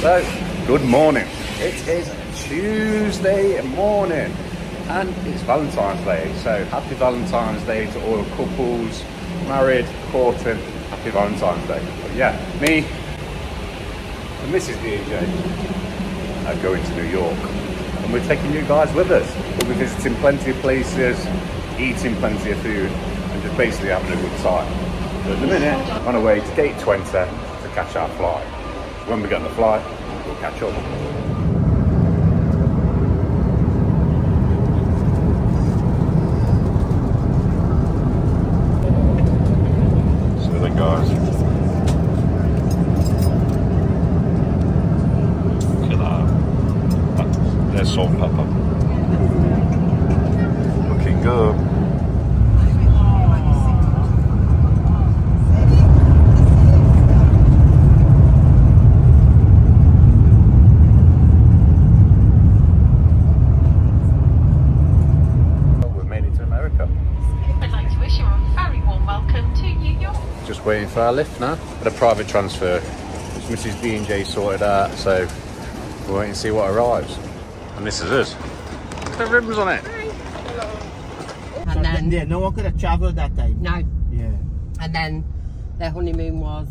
So, good morning. It is Tuesday morning and it's Valentine's Day. So, happy Valentine's Day to all couples, married, courting. Happy Valentine's Day. But yeah, me and Mrs. DJ are going to New York and we're taking you guys with us. We'll be visiting plenty of places, eating plenty of food and just basically having a good time. So at the minute, on our way to gate 20 to catch our flight. When we get on the flight, we'll catch up. So there guys. Look at that. That's, there's salt and pepper. Looking good. Oh, we've made it to America. I'd like to wish you a very warm welcome to New York. Just waiting for our lift now. Had a private transfer, which Mrs. D&J sorted out, so we're waiting to see what arrives. And this is us. The ribbons on it. And then, yeah, no one could have travelled that time. no, Yeah. and then their honeymoon was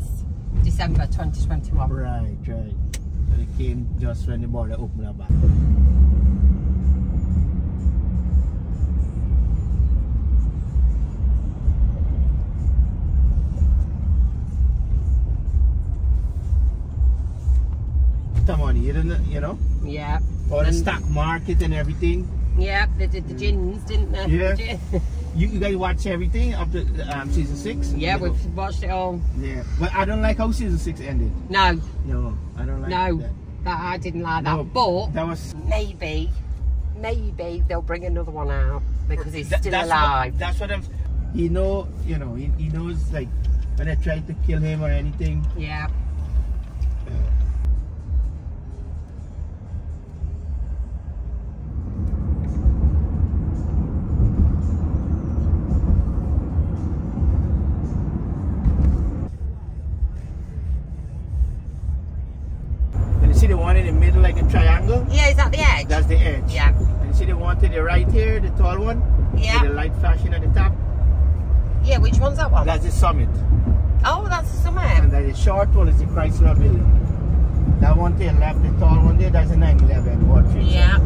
December 2021. Right, right. And it came just when the border opened up Come on, you didn't, you know, Yeah. Or the And- stock market and everything. Yeah, they did the gins, didn't they? Yeah. Gin- You, you guys watch everything up to um, season six? yeah, we've watched it all. Yeah, but I don't like how season six ended. No, No, I don't like no, that. that I didn't like that. No, But that was maybe, maybe they'll bring another one out because he's That- still that's alive. What, that's what I'm. He know, you know, he, he knows like when I tried to kill him or anything. yeah. And that one? That's the summit. oh, that's the And then the short one is the Chrysler building. That one to the left, the tall one there, that's the 911 World Trade Yeah.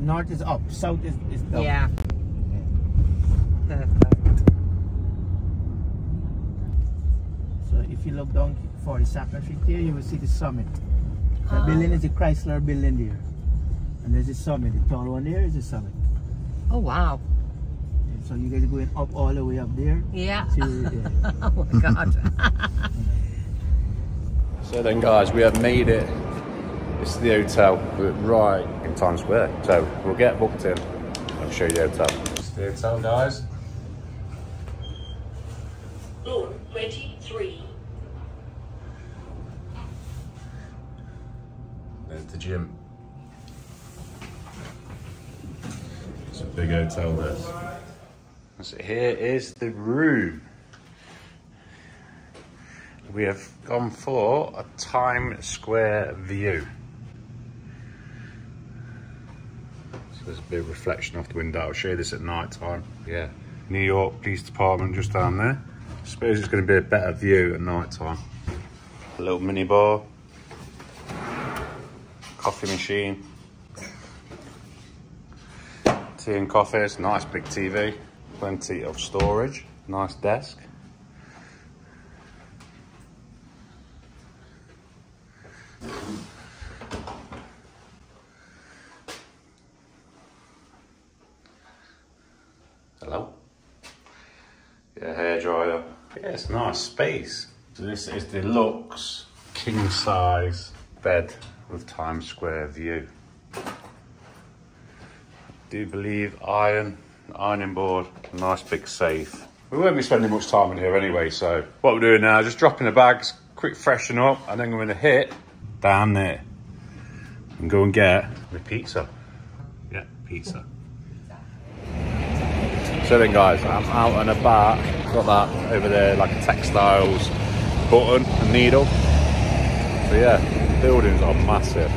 North is up, south is, is down. Yeah. Perfect. So if you look down 42nd Street here, you will see the summit. The Ah. building is the Chrysler building there. And there's the summit. The tall one there is the summit. Oh wow. And so you guys are going up all the way up there. Yeah. See, yeah. oh my god. So then guys, we have made it. This is the hotel. We're right in Times Square. So we'll get booked in. I'll show you the hotel. This is the hotel guys. Room 23. There's the gym. It's a big hotel this. So here is the room. We have gone for a Times Square view. So there's a bit of reflection off the window. I'll show you this at night time. Yeah. New York Police Department just down there. I suppose it's going to be a better view at night time. A little mini bar coffee machine, tea and coffee. It's nice big TV, plenty of storage, nice desk. Hello. Yeah, hair dryer. Yeah, it's nice space. So this is the Lux king size bed with Times Square view. Do believe iron, ironing board, a nice big safe. We won't be spending much time in here anyway, so what we're doing now, just dropping the bags, quick freshen up, and then we're gonna hit down there and go and get the pizza. Yeah, pizza. So then guys, I'm out and about. Got that over there like a textiles button and needle. So yeah, buildings are massive.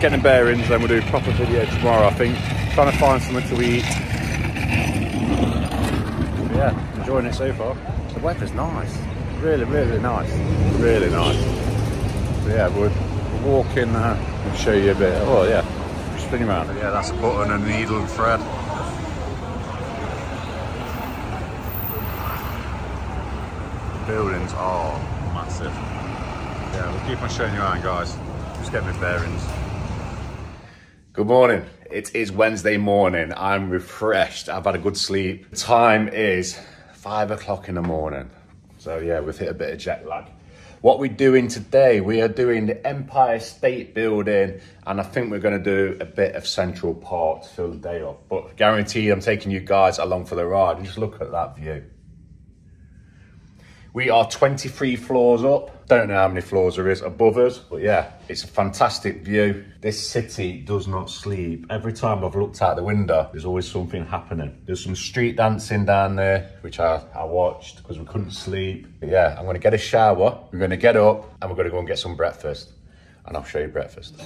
Getting bearings, then we'll do proper video tomorrow I think. Trying to find something to eat. But yeah, enjoying it so far. The weather's nice. Really, really nice. Really nice. So yeah, we'll, we'll walk uh, in there and show you a bit. Oh yeah, spin you around. Yeah, that's a button and needle and thread. The buildings are massive. Yeah, we'll keep on showing you around, guys. Just get my bearings. Good morning. It is Wednesday morning. I'm refreshed. I've had a good sleep. Time is five o'clock in the morning. So yeah, we've hit a bit of jet lag. What we're doing today, we are doing the Empire State Building, and I think we're going to do a bit of Central Park to fill the day up. But guaranteed, I'm taking you guys along for the ride. And just look at that view. We are 23 floors up. Don't know how many floors there is above us, but yeah, it's a fantastic view. This city does not sleep. Every time I've looked out the window, there's always something happening. There's some street dancing down there, which I, I watched because we couldn't sleep. But yeah, I'm gonna get a shower, we're gonna get up, and we're gonna go and get some breakfast. And I'll show you breakfast.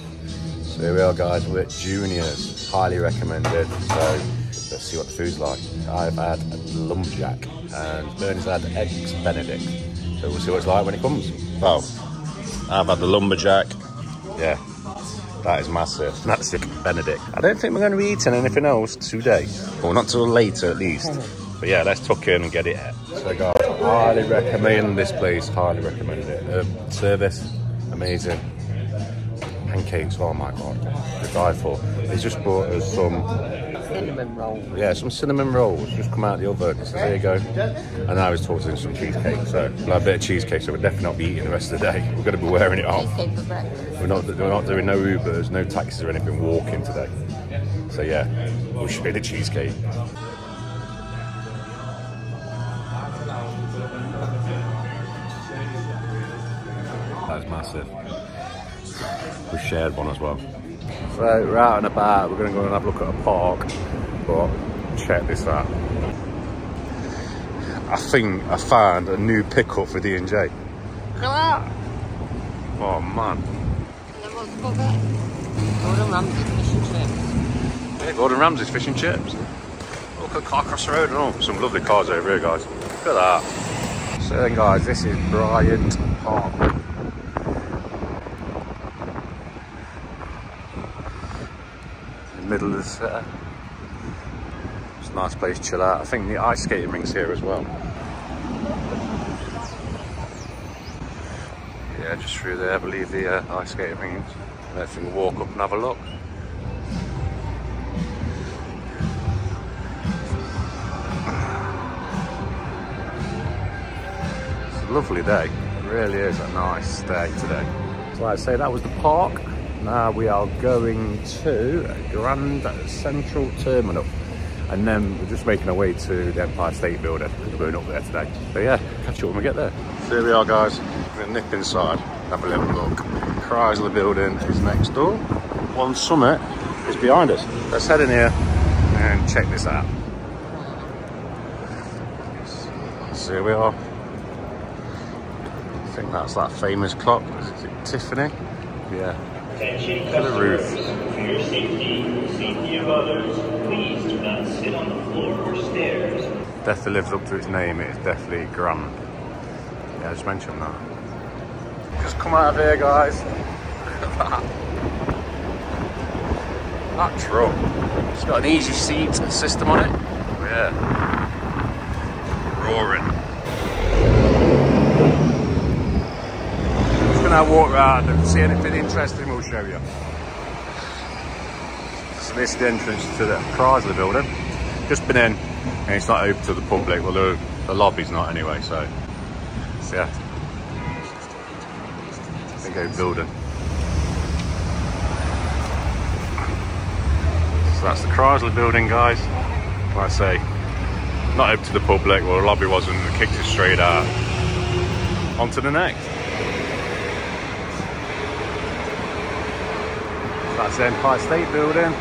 So here we are guys, we're at Juniors. Highly recommended. So let's see what the food's like. I've had a lumberjack and Bernie's had eggs benedict. So we'll see what it's like when it comes. Well, I've had the lumberjack. Yeah, that is massive. That's the benedict. I don't think we're going to be eating anything else today. Well, not till later at least. But yeah, let's tuck in and get it. So guys, highly recommend this place. Highly recommend it. Um, service, amazing. Pancakes, oh my god, to die for. He's just brought us some Cinnamon rolls. yeah, some cinnamon rolls just come out of the oven. So there you go. And I was talking some cheesecake. So we'll a bit of cheesecake. So we're definitely not be eating the rest of the day. We're going to be wearing it off. Cheesecake for breakfast. We're not, we're not doing no Ubers, no taxis or anything. Walking today. So yeah, we should you the cheesecake. That's massive. We shared one as well. So we're out and about. We're going to go and have a look at a park. But check this out. I think I found a new pickup for D and J. Look at that! Oh man. And then what's above it? Gordon Ramsay fish and chips. Yeah, Gordon Ramsay's fish and chips. Look at car across the road and all. Some lovely cars over here, guys. Look at that. So then, guys, this is Bryant Park. In the middle city. It's a nice place to chill out. I think the ice skating rink's here as well. Yeah, just through there, I believe the uh, ice skating ring is. Let's walk up and have a look. It's a lovely day. It really is a nice day today. So like I say, that was the park. Now we are going to Grand Central Terminal. And then we're just making our way to the Empire State Building. We're going up there today. But yeah, catch you when we get there. So here we are guys. We're gonna nip inside, have a little look. Chrysler Building is next door. One Summit is behind us. Let's head in here and check this out. So here we are. I think that's that famous clock. Is it Tiffany? Yeah. Attention Look at the roof. customers, for your safety and the safety of others, please do not sit on the floor or stairs. Definitely lives up to its name. It's definitely grand. Yeah, I just mentioned that. Just come out of here, guys. Look at that. That truck. It's got an easy seat system on it. Oh, yeah. Roaring. Just gonna walk around and see anything interesting. You. So this is the entrance to the Chrysler building. Just been in, and it's not open to the public. Well, the, the lobby's not anyway. So, so yeah. They go building. So that's the Chrysler building, guys. Like I say, not open to the public. Well, the lobby wasn't. Kicked it straight out. On to the next. That's the Empire State Building.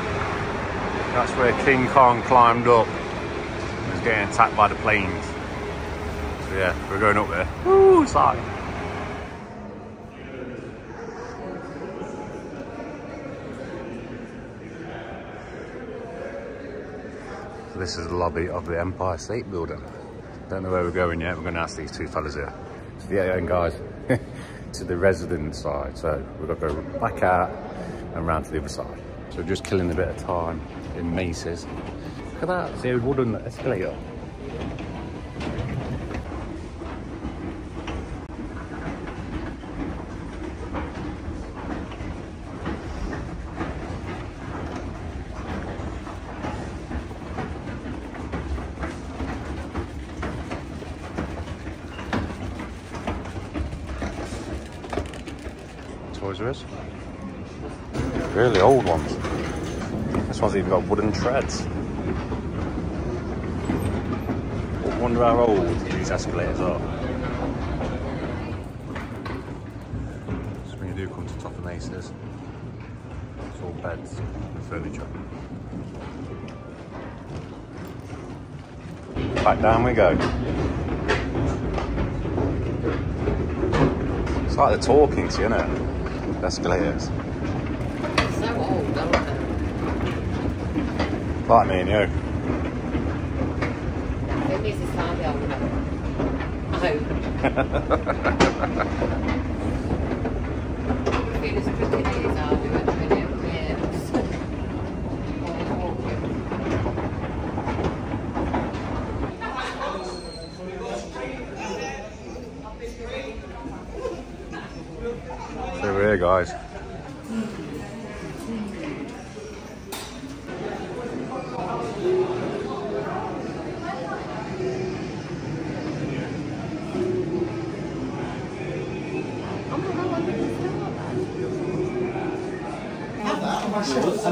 That's where King Kong climbed up. He was getting attacked by the planes. So yeah, we're going up there. Woo, side. So this is the lobby of the Empire State Building. Don't know where we're going yet. We're going to ask these two fellas here. So yeah, and guys, to the resident side. So we've got to go back out and round to the other side. So just killing a bit of time in Macy's. Look at that, see a wooden escalator. Toys R Us. Really old ones. This one's even got wooden treads. Wonder how old these escalators are. So when you do come to top of Macy's, it's all beds and furniture. Back down we go. It's like they're talking to you, isn't it? Escalators. So old, aren't they? Like me and you. I think this is slightly older. I hope. I feel as crooked as these are doing at the minute. Yes. So we're here, guys.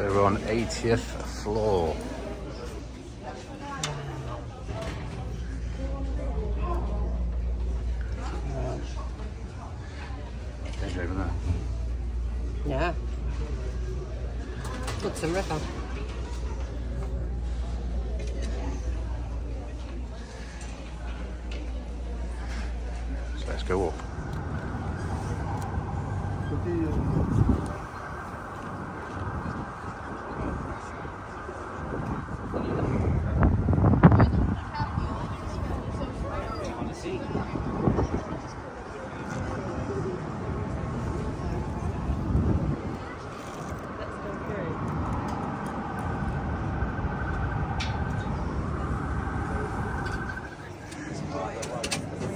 So we're on 80th floor. Stage over there. Yeah. Hudson River. So let's go up.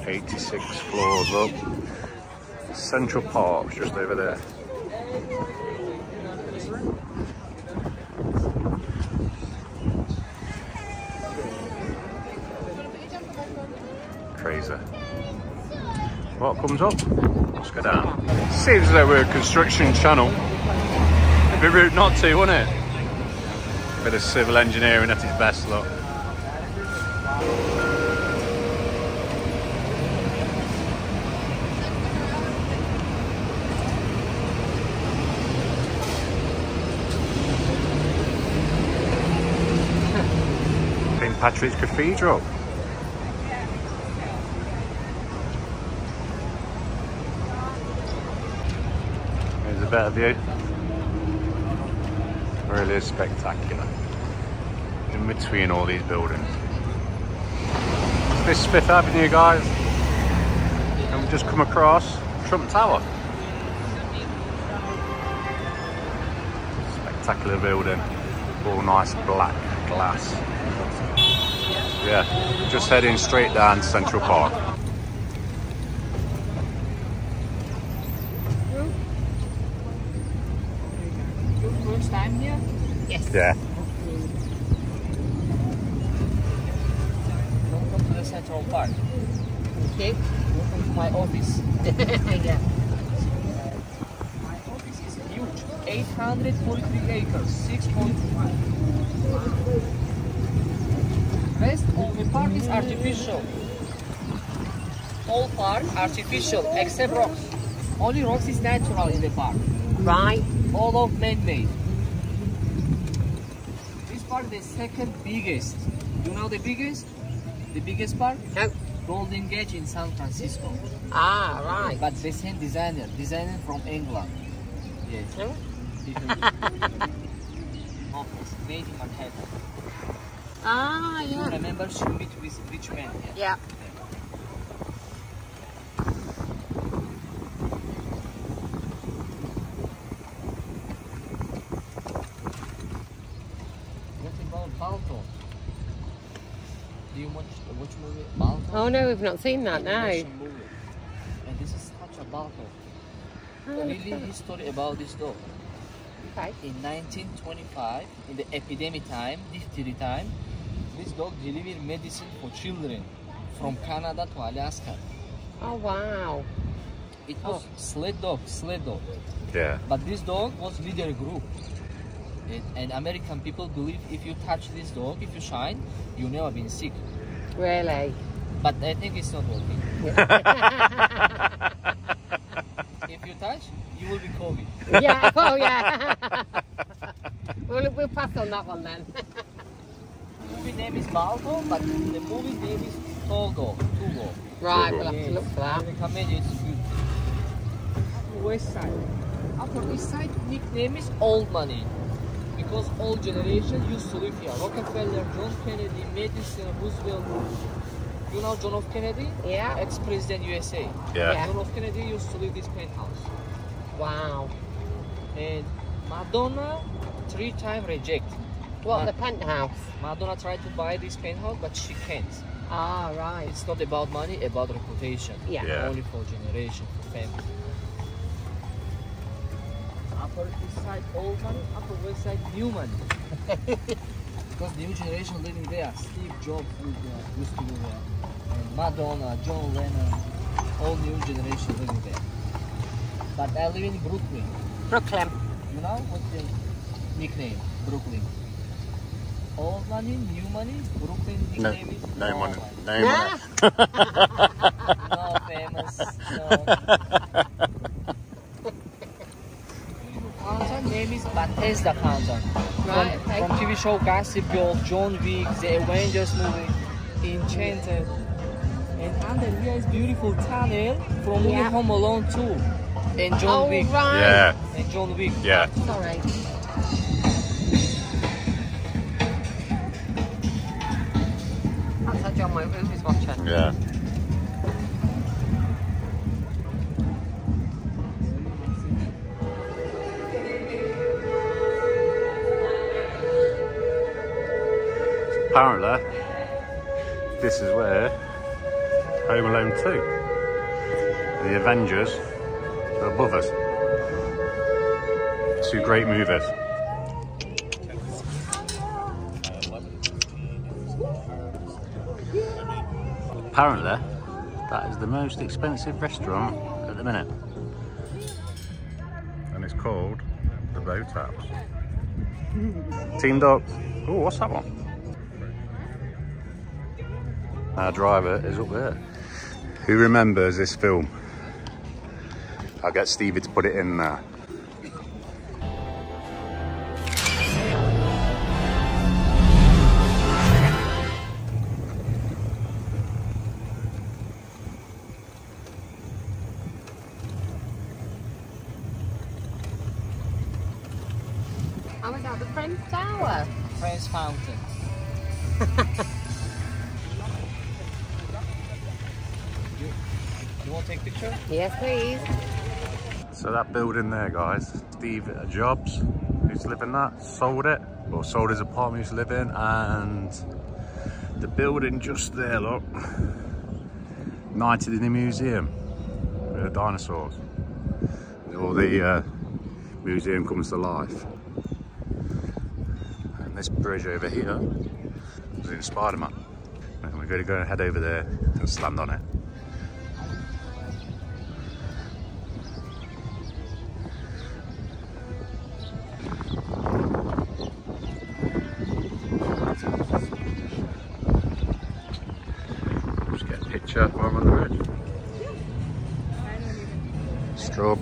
Eighty-six floors Central Park's just over there. Crazy. What comes up? Let's go down. Seems though we're a construction channel. It'd be rude not to, wouldn't it? Bit of civil engineering at its best, look. Patrick's Cathedral. Here's a better view. Really is spectacular. In between all these buildings. This is Fifth Avenue, guys. And we've just come across Trump Tower. spectacular building. All nice black glass. Yeah, just heading straight down Central Park. First time here? Yes. Yeah. Welcome to the Central Park. Thank Welcome to my office. yeah. My office is huge. 843 acres, 6.5. Rest of the park is artificial. All park artificial except rocks. Only rocks is natural in the park. Right. All of man-made. This park is the second biggest. You know the biggest? The biggest park? No. Golden Gate in San Francisco. Ah, right. But the same designer, designer from England. Yes. Oh. Office made in Manhattan. Ah, You yeah. remember Schmidt with rich man? Yeah. Yeah. What about Balto? Do you watch watch movie Balto? Oh no, we've not seen that. No. Animation movie. And this is such a Balto. Oh, Really history about this dog. okay. In 1925, in the epidemic time, diphtheria time, this dog delivered medicine for children from Canada to Alaska. Oh wow. It was oh. sled dog, sled dog. Yeah. But this dog was leader group. And, and American people believe if you touch this dog, if you shine, you never been sick. Really? But I think it's not working. if you touch, you will be COVID. yeah. Oh yeah. we'll, we'll pass on that one then. Movie name is Balto, but the movie name is Togo, Togo. right. We'll have to look for I that. recommend it. It's good. West side. Ah, Upper East Side nickname is Old Money. Because old generation used to live here. Rockefeller, John Kennedy, Madison, Roosevelt. You know John F. Kennedy? Yeah. Ex-President USA. Yeah. John F. Kennedy used to live this penthouse. Wow. And Madonna three time reject. What Ma- the penthouse? Madonna tried to buy this penthouse, but she can't. Ah, right. It's not about money, about reputation. Yeah. Yeah. Only for generation, for family. Upper East Side old money, Upper West Side new money. because new generation living there. Steve Jobs lived there, used to live there. And Madonna, John Lennon, all new generation living there. But I live in Brooklyn. Brooklyn. You know what's the nickname? Brooklyn. Old money, new money, Brooklyn No, nickname is name on Old it. Money. Name on it. No famous. No. Fountain name is Bethesda Fountain. Right, From, okay. from TV show Gossip Girl, John Wick, The Avengers movie, Enchanted. And under here is beautiful tunnel from movie Yeah. Home Alone 2. And John oh, Wick. right. Yeah. And John Wick. Yeah. Sorry. That's Yeah. Apparently, this is where Home Alone 2 the Avengers are above us. Two great movies. Apparently, that is the most expensive restaurant at the minute. And it's called the Boathouse. Teamed up. Oh, what's that one? Our driver is up there. Who remembers this film? I'll get Stevie to put it in there. Building there, guys, Steve Jobs, who used to live in that, sold it, or sold his apartment he used to in, and the building just there, look, Night at the Museum with the dinosaurs. All the uh, museum comes to life. And this bridge over here was in Spider-Man. We're going to go and head over there and stand on it.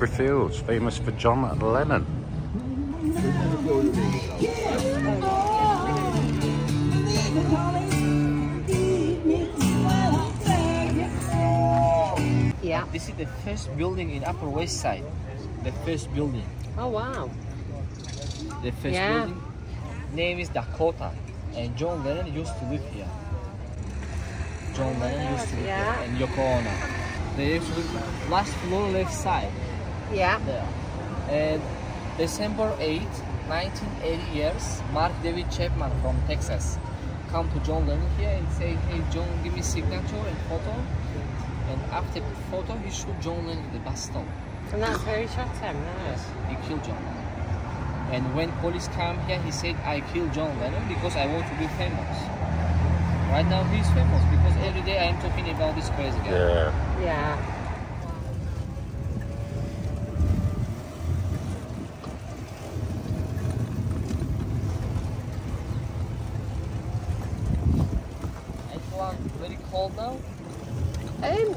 Strawberry Fields, famous for John Lennon. Yeah. This is the first building in Upper West Side. The first building. Oh wow. The first Yeah. building. Name is Dakota. And John Lennon used to live here. John Lennon used to live Yeah. here. And Yoko Ono. They used to live last floor left side. Yeah. there. And December 8, 1980 years, Mark David Chapman from Texas come to John Lennon here and say, hey John, give me signature and photo. And after photo, he shoot John Lennon with the baston. And that's very short shot him. Yes, he killed John Lennon. And when police come here, he said, I killed John Lennon because I want to be famous. Right now, he's famous because every day I am talking about this crazy guy. Yeah. Yeah. Iceland very cold now. Um,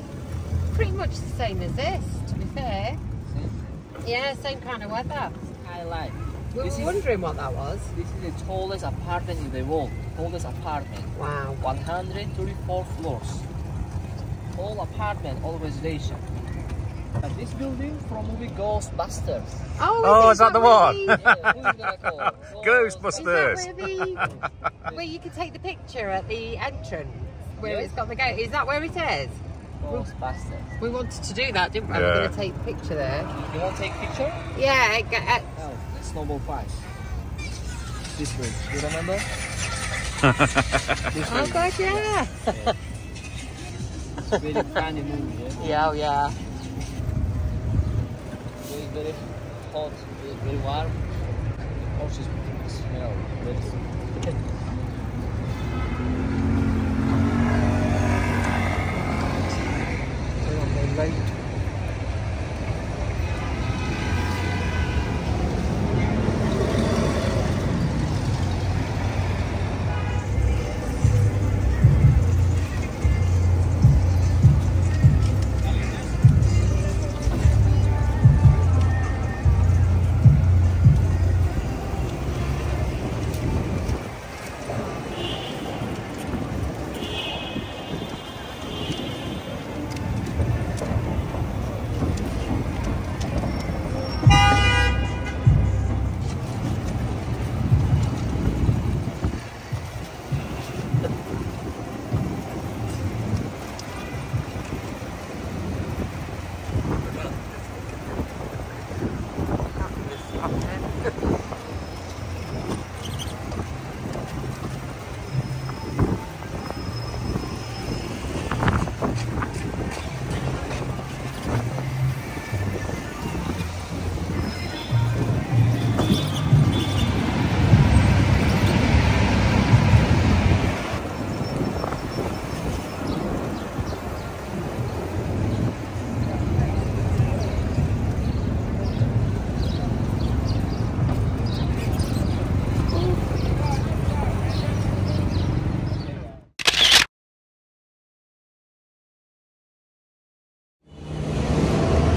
pretty much the same as this, to be fair. See? Yeah, same kind of weather. Skyline. We This were is- wondering what that was. This is the tallest apartment in the world. Tallest apartment. Wow. 134 floors. All apartment, all residential. And this building from movie Ghostbusters. Oh, Oh, is that the where one? Yeah, who's? Is Ghostbusters. that where, the, where you can take the picture at the entrance? Where Yes. it's got the gate? Is that where it is? Ghostbusters. We wanted to do that, didn't we? Yeah. We're going to take the picture there. You want to take a picture? Yeah, it get- uh, Oh, the snowball fight. This way. You remember? this oh way. god, yeah. It's very funny movie. Yeah? Yeah, oh, yeah. Very, very hot, very, very warm. Horses smell very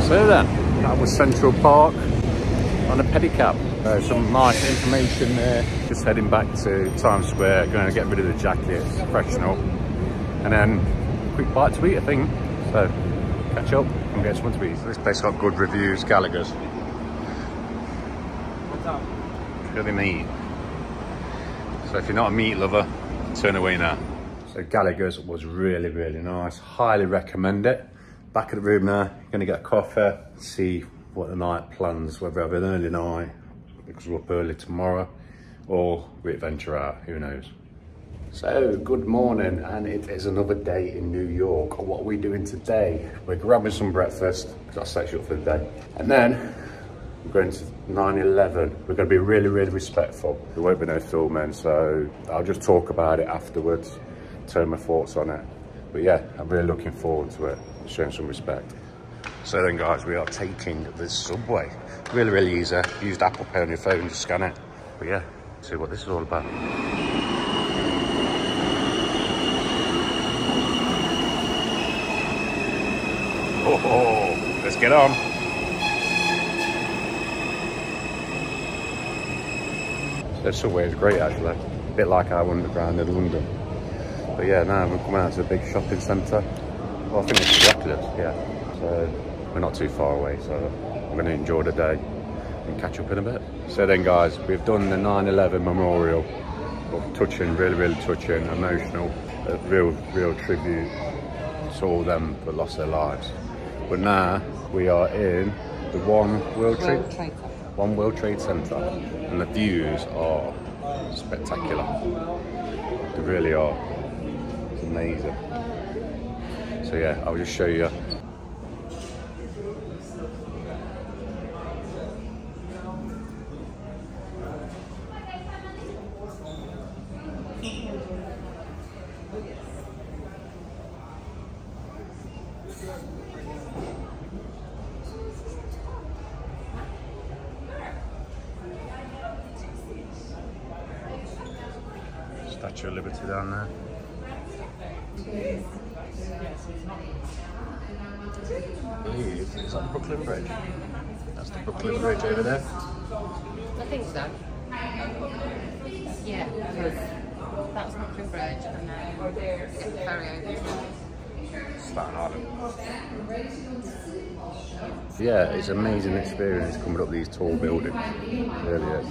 So then, that was Central Park on a pedicab. Uh, some nice information there. Just heading back to Times Square, going to get rid of the jacket, freshen up, and then quick bite to eat, I think. So, catch up and get something to eat. This place got good reviews, Gallagher's. What's up? Really neat. So if you're not a meat lover, turn away now. So Gallagher's was really, really nice. Highly recommend it. Back of the room now, gonna get a coffee, see what the night plans, whether I have an early night, because we're up early tomorrow or we venture out, who knows. So, good morning, and it is another day in New York. What are we doing today? We're grabbing some breakfast, because I set you up for the day. And then, we're going to 9-11. We're going to be really, really respectful. There won't be no filming, so I'll just talk about it afterwards, turn my thoughts on it. But yeah, I'm really looking forward to it, showing some respect. So then guys, we are taking the subway. Really, really easy. Used Apple Pay on your phone to scan it. But yeah, see what this is all about. Oh, let's get on. The subway is great actually. A bit like our underground in London. But yeah, now we're coming out to a big shopping centre. Well, I think it's Oculus, yeah. So we're not too far away, so I'm going to enjoy the day and catch up in a bit. So then guys, we've done the 9-11 memorial. Touching, really, really touching, emotional. A real, real tribute to all them that lost their lives. But now we are in the One World Trade, World Trade Center. One World Trade Center, and the views are spectacular. They really are. It's amazing. So yeah, I'll just show you. Statue of Liberty down there. I believe, is that the Brooklyn Bridge? That's the Brooklyn Bridge over there. I think so. Yeah, because that's Brooklyn Bridge and then to Staten Island. Yeah, it's an amazing experience coming up these tall buildings. It really is.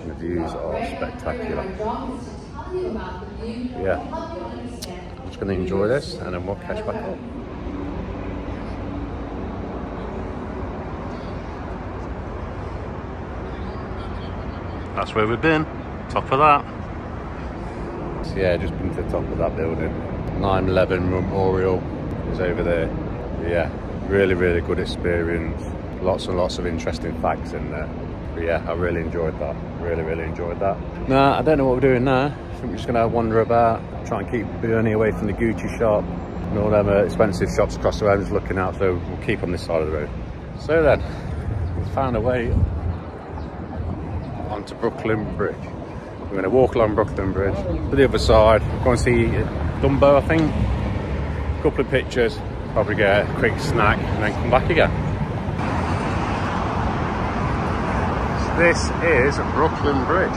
And the views are spectacular. Yeah. I'm just going to enjoy this and then we'll catch back up. That's where we've been. Top of that. Yeah, just been to the top of that building. 9-11 Memorial is over there. Yeah, really, really good experience. Lots and lots of interesting facts in there. But yeah, I really enjoyed that. Really, really enjoyed that. Nah, I don't know what we're doing now. I think we're just gonna wander about, try and keep Bernie away from the Gucci shop and all them uh, expensive shops across the road just looking out, so we'll keep on this side of the road. So then, we found a way onto Brooklyn Bridge. We're going to walk along Brooklyn Bridge to the other side, go and see Dumbo, I think. A couple of pictures, probably get a quick snack and then come back again. This is Brooklyn Bridge.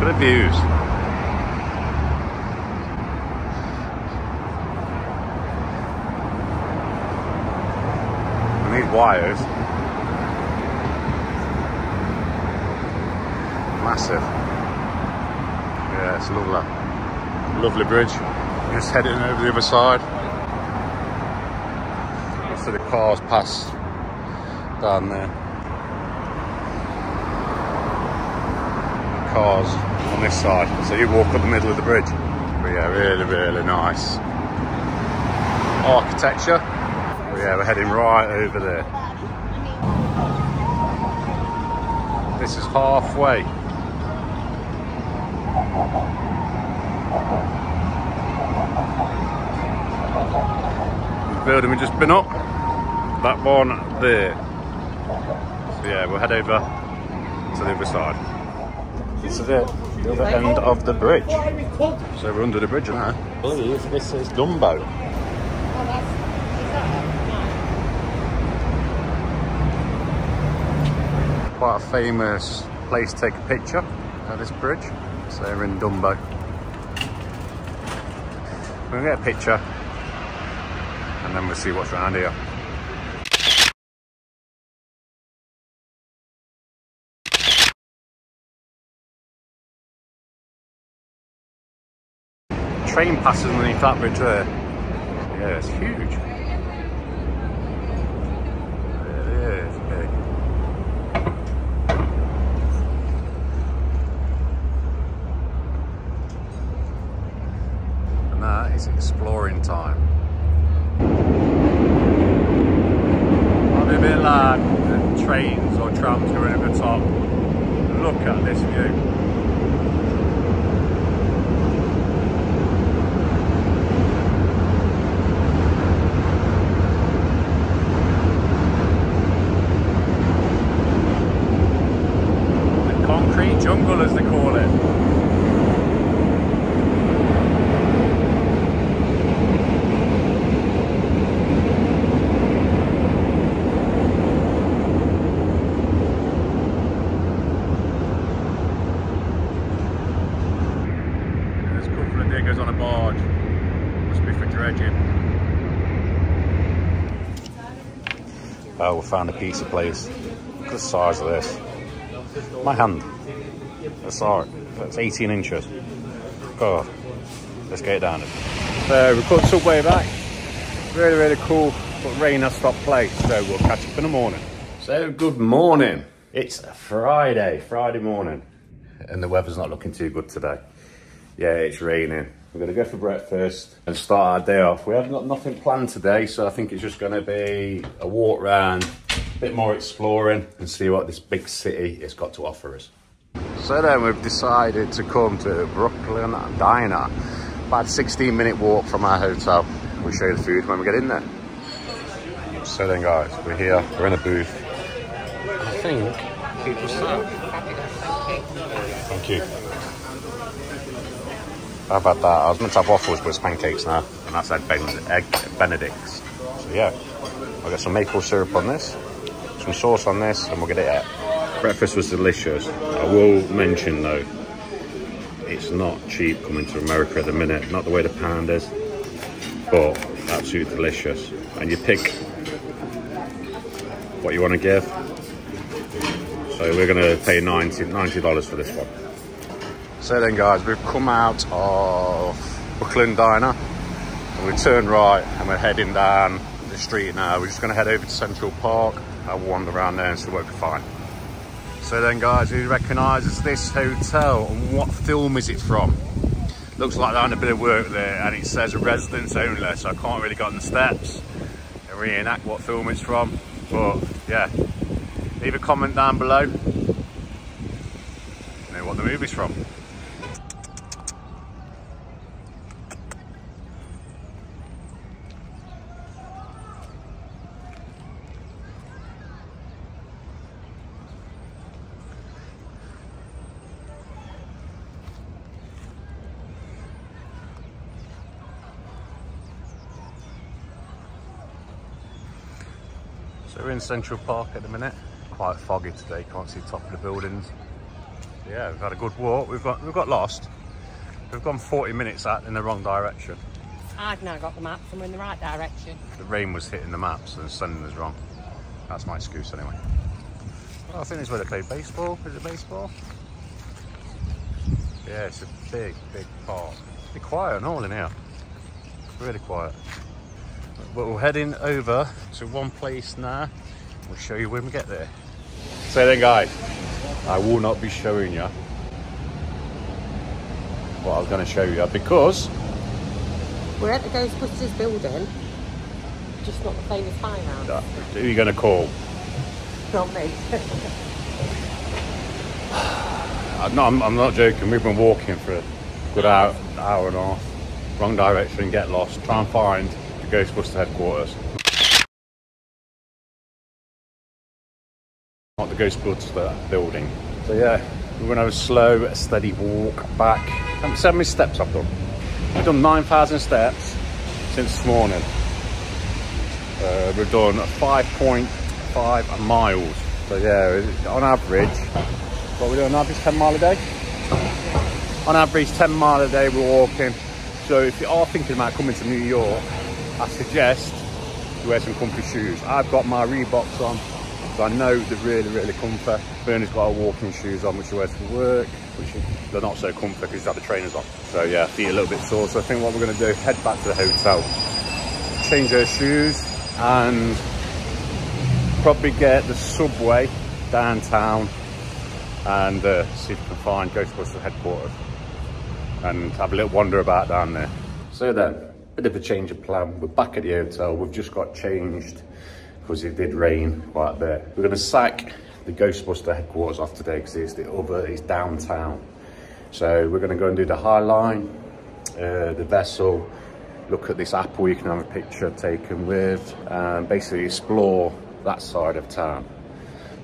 Good views. Wires, massive. Yeah, it's lovely. Lovely bridge. Just heading over the other side. So the cars pass down there. Cars on this side. So you walk up the middle of the bridge. But yeah, really, really nice. Architecture. Yeah, we're heading right over there. This is halfway. The building we've just been up, that one there. So yeah, we'll head over to the other side. This is it, the other end of the bridge. So we're under the bridge now. I believe this is Dumbo. Famous place to take a picture at this bridge. So we're in Dumbo. We're gonna get a picture and then we'll see what's around here. Train passes underneath that bridge there. Yeah, it's huge. It is big. Is exploring time. Be a bit loud, the trains or trams going over the top. Look at this view. The concrete jungle, as they call it. There's a couple of diggers on a barge. Must be for dredging. Oh, we found a pizza place. Look at the size of this. My hand. That's all right. That's 18 inches. God. Let's get it down. So we've got subway back. Really, really cool. But rain has stopped play, so we'll catch up in the morning. So good morning. It's Friday, Friday morning. And the weather's not looking too good today. Yeah, it's raining. We're gonna go for breakfast and start our day off. We haven't got nothing planned today, so I think it's just gonna be a walk round, a bit more exploring and see what this big city has got to offer us. So then we've decided to come to Brooklyn Diner. About a 16 minute walk from our hotel. We'll show you the food when we get in there. So then guys, we're here, we're in a booth. I think people serve. Thank you. How about that? I was meant to have waffles, but it's pancakes now. And that's egg, ben- egg benedicts. So yeah, I'll get some maple syrup on this, some sauce on this, and we'll get it out. Breakfast was delicious. I will mention though, it's not cheap coming to America at the minute. Not the way the pound is, but absolutely delicious. And you pick what you want to give. So we're going to pay 90 $90 for this one. So then guys, we've come out of Brooklyn Diner and we turned right and we're heading down the street now. We're just gonna head over to Central Park. I'll wander around there and see what we can find. So then guys, who recognises this hotel and what film is it from? Looks like they're on a bit of work there and it says residence only, so I can't really go on the steps and reenact what film it's from. But yeah, leave a comment down below. Know what the movie's from. In Central Park at the minute. Quite foggy today, can't see the top of the buildings. Yeah, we've had a good walk. We've got we've got lost. We've gone 40 minutes out in the wrong direction. I've now got the map and we're in the right direction. The rain was hitting the maps and sending us wrong. That's my excuse anyway. Well, I think this is where they play baseball. Is it baseball? Yeah, it's a big, big park. It's quiet and all in here. Really quiet. But we're heading over to one place now. We'll show you when we get there. So then guys, I will not be showing you what I was going to show you because We're at the Ghostbusters building, just not the famous firehouse. uh, who are you going to call? Not me. No, I'm, I'm not joking. We've been walking for a good hour, hour and a half. Wrong direction, get lost, try and find the Ghostbuster headquarters. Not the Ghostbuster building. So yeah, we're to have a slow, steady walk back. How many steps I've done? We've done 9,000 steps since this morning. Uh, we've done 5.5 miles. So yeah, on average, what we do on average 10 mile a day? On average 10 mile a day we're walking. So if you are thinking about coming to New York, I suggest you wear some comfy shoes. I've got my Reeboks on, so I know they're really, really comfy. Bernie's got her walking shoes on, which he wears for work, which they're not so comfy because he's got the trainers on. So yeah, feet a little bit sore. So I think what we're gonna do, head back to the hotel change her shoes and probably get the subway downtown and uh, see if we can find Ghostbusters headquarters and have a little wander about down there. See you then, bit of a change of plan. We're back at the hotel. We've just got changed because it did rain quite a bit. We're going to sack the Ghostbuster headquarters off today because it's the other, it's downtown. So we're going to go and do the High Line, uh, the vessel, look at this apple you can have a picture taken with, and basically explore that side of town.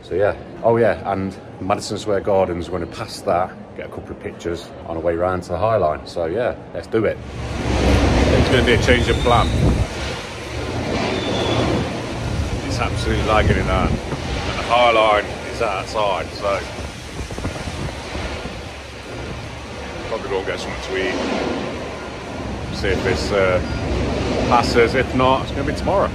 So yeah, oh yeah, and Madison Square Gardens, we're going to pass that, get a couple of pictures on our way round to the High Line. So yeah, let's do it. It's going to be a change of plan. It's absolutely lagging in that. And the High Line is outside, so probably go and get something to eat. See if this uh, passes. If not, it's going to be tomorrow.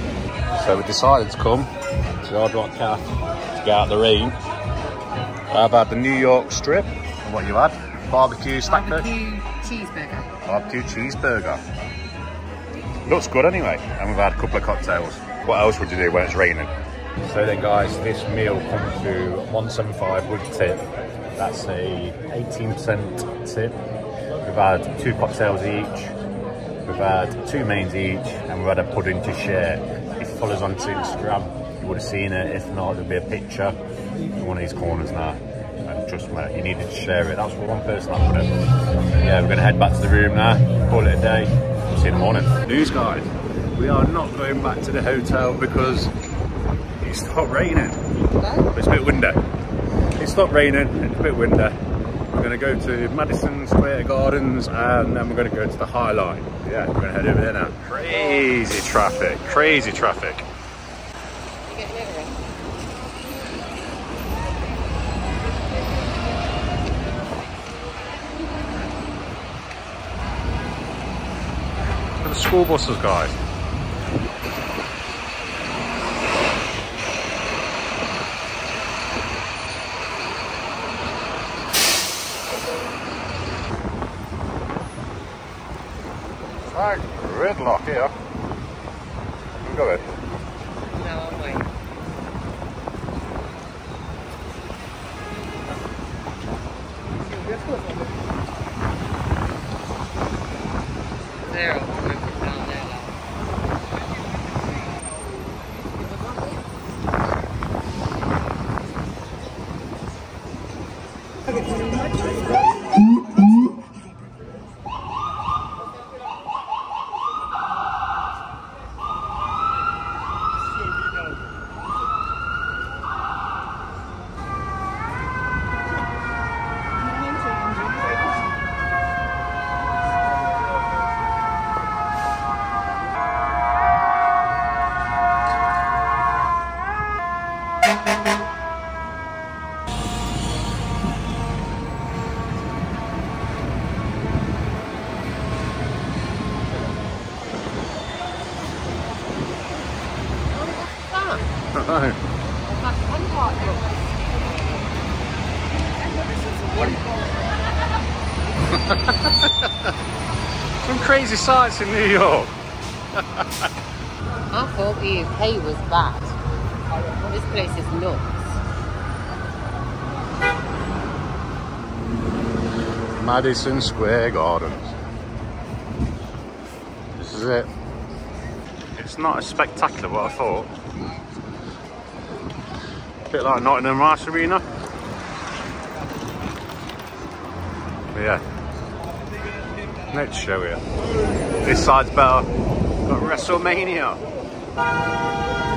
So we decided to come to the Hard Rock Cafe to get out the rain. How about the New York strip? And what you had? Barbecue stack Barbecue cheeseburger. Barbecue cheeseburger. Looks good anyway. And we've had a couple of cocktails. What else would you do when it's raining? So then guys, this meal comes to 175 with tip. That's a 18% tip. We've had two cocktails each. We've had two mains each, and we've had a pudding to share. If you follow us on Instagram, you would have seen it. If not, there'll be a picture in one of these corners now. And trust me, you needed to share it. That's for one person I put it. Yeah, we're gonna head back to the room now, call it a day. We'll see you in the morning. News guys, we are not going back to the hotel because it stopped raining. It's a bit windy. It stopped raining, it's a bit windy. We're going to go to Madison Square Gardens and then we're going to go to the High Line. Yeah, we're going to head over there now. Crazy traffic, crazy traffic. School buses, guys. Right, gridlock here. Go ahead. Some crazy sights in New York. I thought the UK was bad. This place is nuts. Madison Square Gardens. This is it. It's not as spectacular what I thought. A bit like Nottingham Rice Arena. But yeah. Let's show you. This side's better. Got WrestleMania.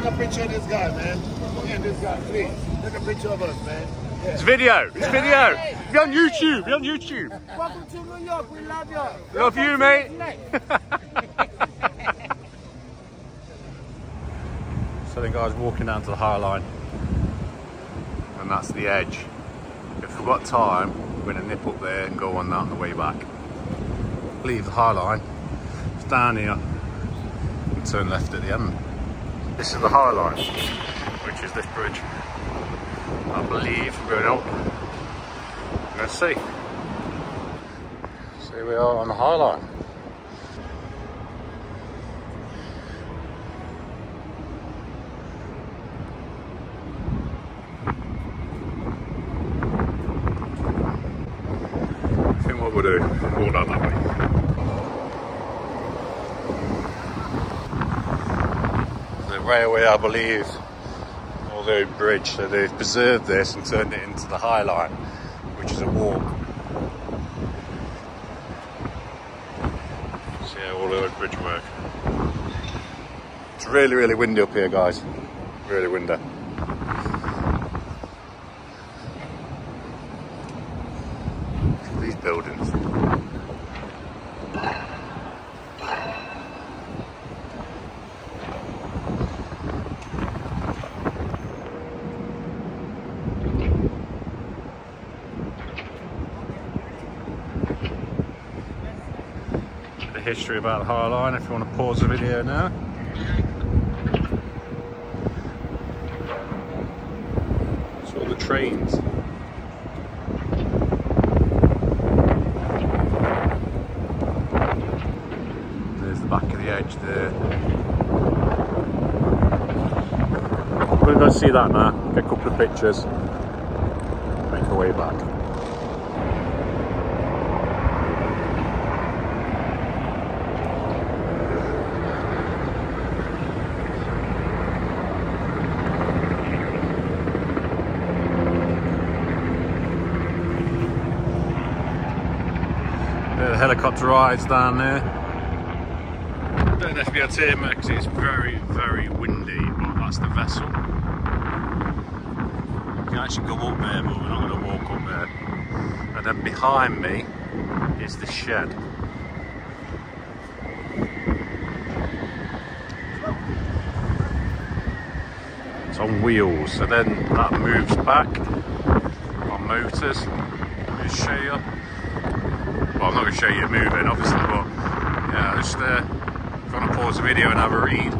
Take a picture of this guy, man. Look at this guy, please. Take a picture of us, man. It's video. It's video. Be on YouTube. Be on YouTube. Welcome to New York. We love you. Love you, mate. So then guys, walking down to the High Line, and that's the edge. If we've got time, we're gonna nip up there and go on that on the way back. Leave the High Line, down here, and turn left at the end. This is the High Line, which is this bridge. I believe we're going up. Gonna see. So we are on the High Line. to walk down that way. The railway, I believe, or the bridge, so they've preserved this and turned it into the High Line, which is a walk. See how all the bridge work. It's really, really windy up here, guys. Really windy. These buildings. The history about the High Line, if you want to pause the video now. It's all the trains. There's the back of the edge there. We're going to see that now, get a couple of pictures, make our way back. Bit of helicopter rides down there. Don't know if you'll see it because it's very, very windy, but that's the vessel. You can actually go up there, but we're not going to walk up there. And then behind me is the shed. It's on wheels, so then that moves back on motors. Let me show you. Well, I'm not going to show you moving, obviously, but yeah, just uh, going to pause the video and have a read.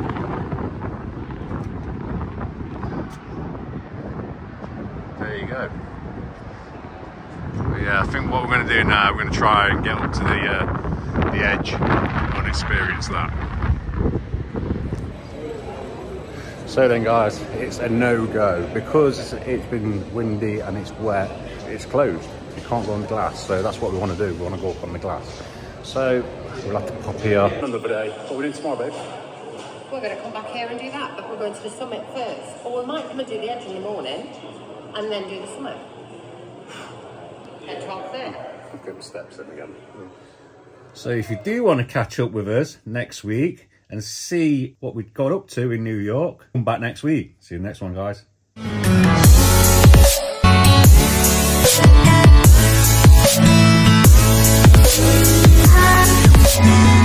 There you go. But yeah, I think what we're going to do now, we're going to try and get up to the uh, the edge and experience that. So then guys, it's a no-go because it's been windy and it's wet, it's closed. You can't go on the glass, so that's what we want to do. We want to go up on the glass. So we'll have to pop here. Another day. What are we doing tomorrow, babe? We're going to come back here and do that, but we're going to the summit first. Or we might come and do the edge in the morning and then do the summit. At 12.30. Get the steps in again. So if you do want to catch up with us next week and see what we got up to in New York, come back next week. See you next one, guys. Christ.